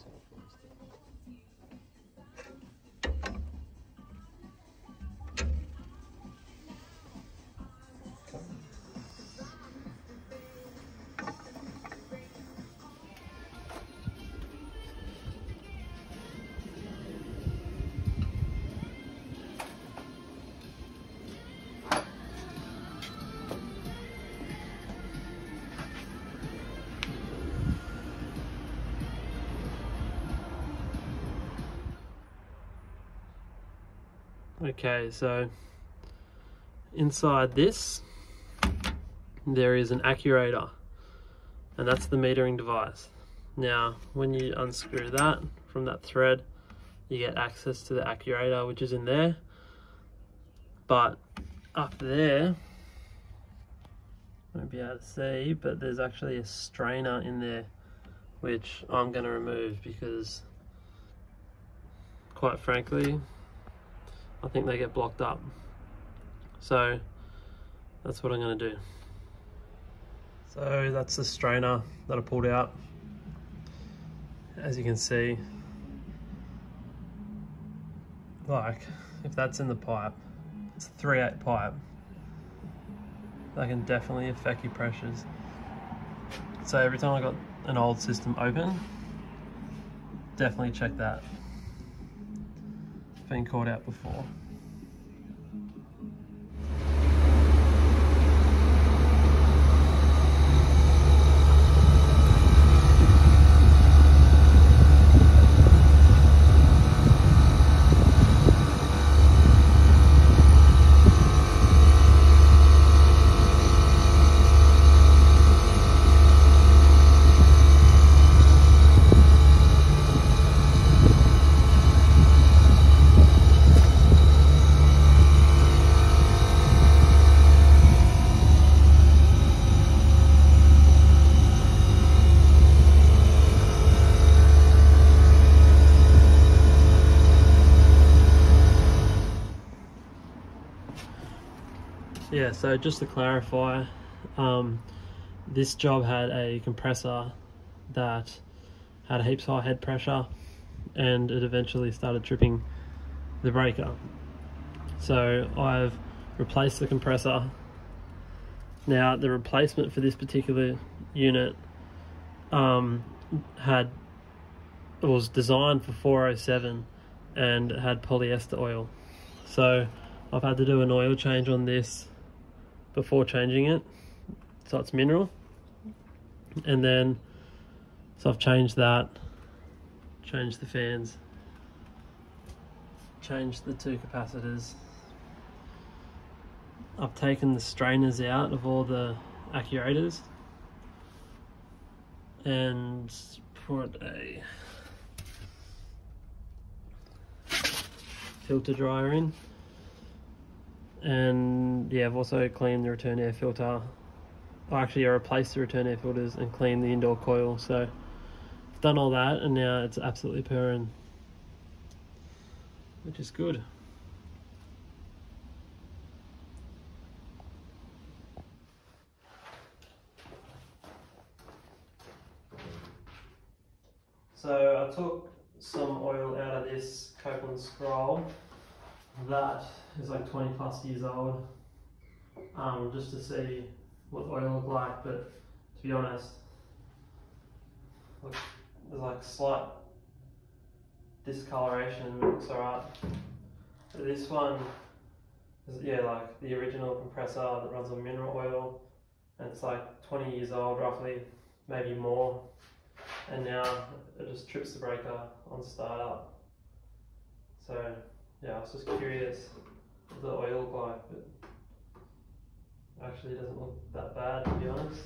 Thank you. Okay, so inside this, there is an actuator, and that's the metering device. Now, when you unscrew that from that thread, you get access to the actuator, which is in there. But up there, won't be able to see, but there's actually a strainer in there, which I'm going to remove because, quite frankly, I think they get blocked up. So that's what I'm going to do. So that's the strainer that I pulled out. As you can see, like if that's in the pipe, it's a 3-8 pipe. That can definitely affect your pressures. So every time I got an old system open, definitely check that been caught out before. Yeah so just to clarify um, this job had a compressor that had heaps high head pressure and it eventually started tripping the breaker. So I've replaced the compressor. Now the replacement for this particular unit um, had was designed for 407 and had polyester oil. So I've had to do an oil change on this before changing it. So it's mineral. And then so I've changed that changed the fans changed the two capacitors. I've taken the strainers out of all the actuators and put a filter dryer in and yeah I've also cleaned the return air filter. Oh, actually I replaced the return air filters and cleaned the indoor coil so I've done all that and now it's absolutely purring. Which is good. So I took some oil out of this Copeland scroll that is like 20 plus years old um, just to see what the oil looked like but to be honest look, there's like slight discoloration looks alright this one is yeah like the original compressor that runs on mineral oil and it's like 20 years old roughly maybe more. And now it just trips the breaker on startup. So yeah, I was just curious the oil like, but actually it doesn't look that bad to be honest.